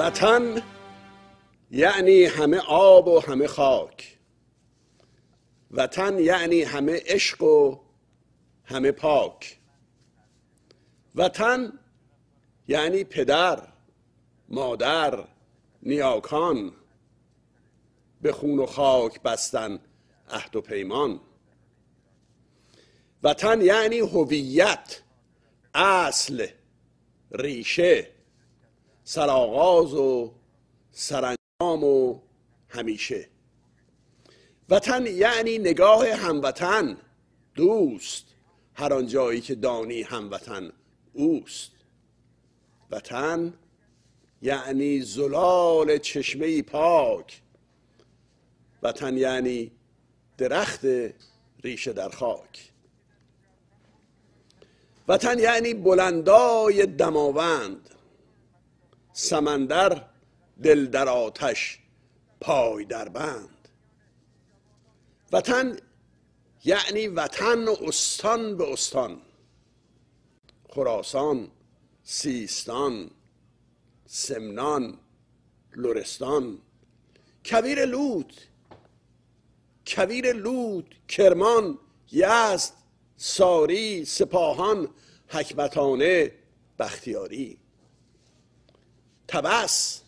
وطن یعنی همه آب و همه خاک. وطن یعنی همه عشق و همه پاک. وطن یعنی پدر مادر نیاکان. به خون و خاک بستن عهد و پیمان. وطن یعنی هویت اصل ریشه. سرآغاز و سرانجام و همیشه. وطن یعنی نگاه هموطن دوست. هر آن جایی که دانی هموطن اوست. وطن یعنی زلال چشمه پاک. وطن یعنی درخت ریشه در خاک. وطن یعنی بلندای دماوند. سمندر دل در آتش پای در بند. وطن یعنی وطن و استان به استان. خراسان سیستان سمنان لرستان. کویر لود کویر لود کرمان یزد ساری سپاهان حکمتانه بختیاری. تبس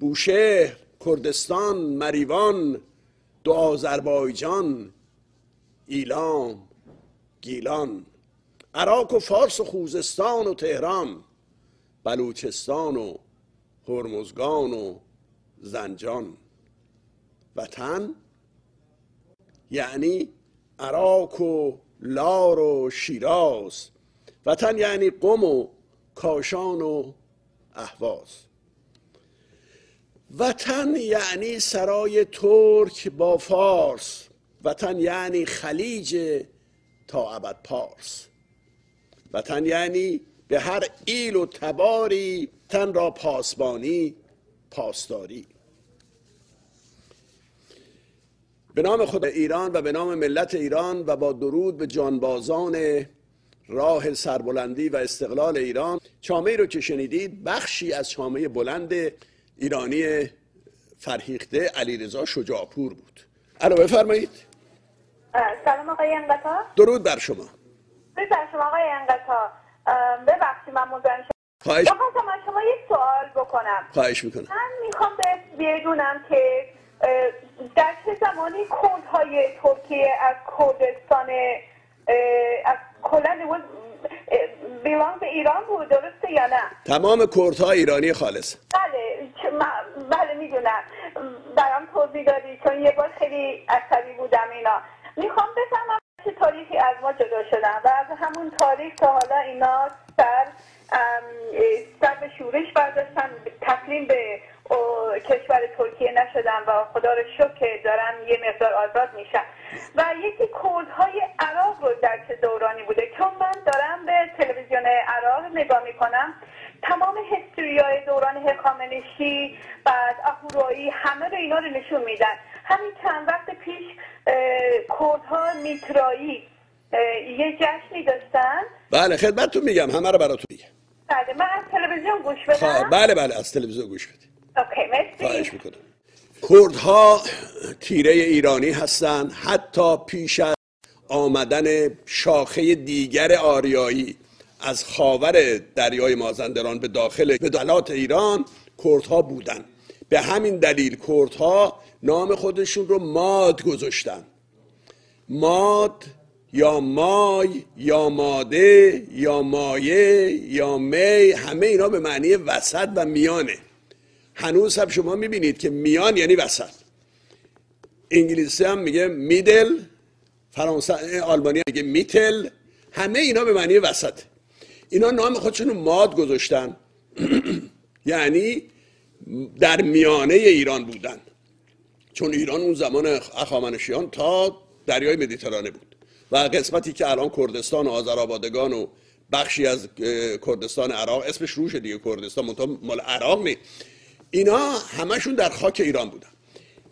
بوشهر کردستان مریوان دو آذربایجان ایلام گیلان عراق و فارس و خوزستان و تهران بلوچستان و هرمزگان و زنجان. وطن یعنی عراق و لار و شیراز. وطن یعنی قم و کاشان و اهواز. وطن یعنی سرای ترک با فارس. وطن یعنی خلیج تا ابد پارس. وطن یعنی به هر ایل و تباری تن را پاسبانی پاسداری. به نام خود ایران و به نام ملت ایران و با درود به جانبازان راه سربلندی و استقلال ایران چامه رو که شنیدید بخشی از چامه بلند ایرانی فرهیخته علیرضا شجاعپور بود. الو بفرمایید سلام آقای انقطا درود بر شما. درود بر شما آقای انقطا ببخشید من مزاحم شدم. خواهش بخواستم از شما یک سوال بکنم. خواهش می‌کنم. من می‌خوام بدونم که در چه زمانی کردهای ترکیه از کردستان از کلا بیلان به ایران بود درسته یا نه؟ تمام کردها ایرانی خالص. بله. می‌دونم برام توضیح دادی چون یه بار خیلی عصبی بودم اینا. می‌خوام بفهمم چه تاریخی از ما جدا شدن و از همون تاریخ تا حالا اینا سر سر به شورش برداشتن تسلیم به کشور ترکیه نشدن و خدا رو شکر دارن یه مقدار آزاد میشن. و یکی کردهای عراق رو در چه دورانی بوده؟ چون من دارم به تلویزیون عراق نگاه می‌کنم. تمام هستوری های دوران هخامنشی بعد اهورایی همه رو اینا رو نشون میدن. همین چند وقت پیش کردها میترایی یه جشنی داشتن. بله خدمتتون میگم همه رو براتون میگم. بله من از تلویزیون گوش خوا- بدم. بله بله از تلویزیون گوش بدید. اوکی مرسی. خواهش می‌کنم. کردها تیره ایرانی هستند حتی پیش از آمدن شاخه دیگر آریایی. از خاور دریای مازندران به داخل بدلات ایران کردها بودن. به همین دلیل کردها نام خودشون رو ماد گذاشتن. ماد یا مای یا ماده یا مایه یا می همه اینا به معنی وسط و میانه. هنوز هم شما می‌بینید که میان یعنی وسط. انگلیسی هم میگه میدل فرانسه آلمانی هم میگه میتل همه اینا به معنی وسط. اینا نام خودشون ماد گذاشتن. یعنی در میانه ایران بودن. چون ایران اون زمان اخامنشیان تا دریای مدیترانه بود. و قسمتی که الان کردستان و آذربایجان و بخشی از کردستان عراق اسمش روشه دیگه کردستان منتها مال عراق نیست. اینا همشون در خاک ایران بودن.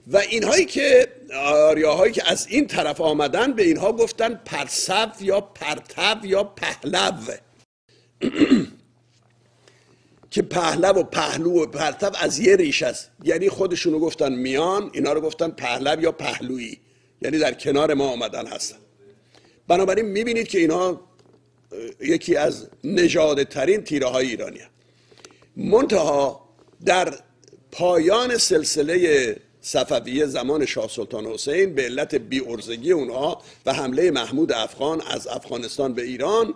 و اینهایی که آریاهایی که از این طرف آمدن به اینها گفتن پرسو یا پرتو یا پهلو. که پهلو و پهلو و پرتب از یه ریش است. یعنی خودشونو گفتن میان اینا رو گفتن پهلو یا پهلویی. یعنی در کنار ما آمدن هستن. بنابراین می‌بینید که اینا یکی از نژاده ترین تیره های ایرانی هست. منتها در پایان سلسله صفویه زمان شاه سلطان حسین به علت بی ارزگی اونها و حمله محمود افغان از افغانستان به ایران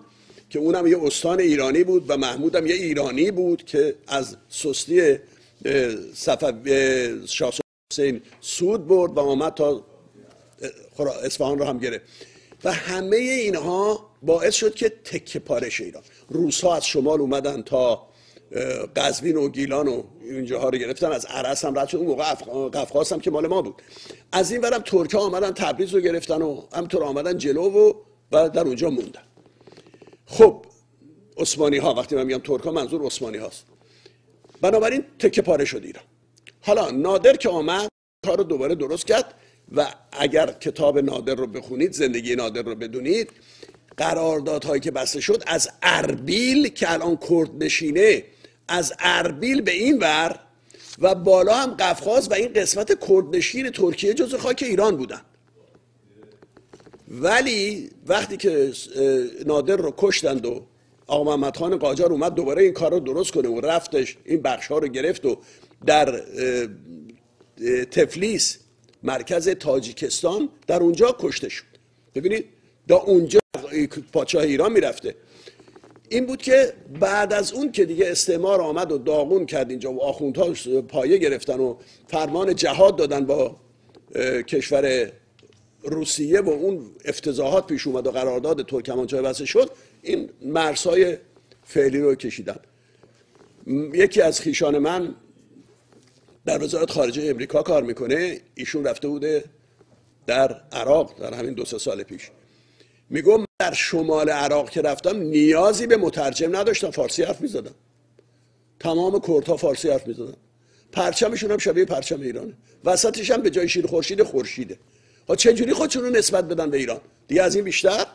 که اونم یه استان ایرانی بود و محمود هم یه ایرانی بود که از سستی شاه حسین سود برد و آمد تا اصفهان رو هم گرفت. و همه اینها باعث شد که تکه پارش ایران. روس ها از شمال اومدن تا قزوین و گیلان و اینجاها رو گرفتن. از عرس هم رد شد. اون موقع قفقاز هم که مال ما بود. از این برم ترک ها آمدن تبریز رو گرفتن و همطور آمدن جلو و, و در اونجا موندن. خب عثمانی ها وقتی من میگم ترک ها منظور عثمانی هاست بنابراین تکه پاره شد ایران. حالا نادر که آمد کار رو دوباره درست کرد و اگر کتاب نادر رو بخونید زندگی نادر رو بدونید قراردادهایی که بسته شد از اربیل که الان کرد نشینه از اربیل به این ور و بالا هم قفقاز و این قسمت کردنشین ترکیه جز خاک ایران بودن. ولی وقتی که نادر رو کشتند و آقا محمد خان قاجار اومد دوباره این کار رو درست کنه و رفتش این بخش ها رو گرفت و در تفلیس مرکز تاجیکستان در اونجا کشته شد. ببینید دا اونجا پادشاه ایران می‌رفته. این بود که بعد از اون که دیگه استعمار آمد و داغون کرد اینجا و آخوندها پایه گرفتن و فرمان جهاد دادن با کشور روسیه و اون افتضاحات پیش اومد و قرارداد ترکمانچای بسته شد این مرزهای فعلی رو کشیدن. یکی از خیشان من در وزارت خارجه امریکا کار می‌کنه. ایشون رفته بوده در عراق در همین دو سه سال پیش. میگم در شمال عراق که رفتم نیازی به مترجم نداشتم فارسی حرف می‌زدم. تمام کردها فارسی حرف می‌زدن. پرچمشون هم شبیه پرچم ایرانه. وسطش هم به جای شیر خورشید خورشیده. ها چجوری خودشون رو نسبت بدن به ایران؟ دیگه از این بیشتر؟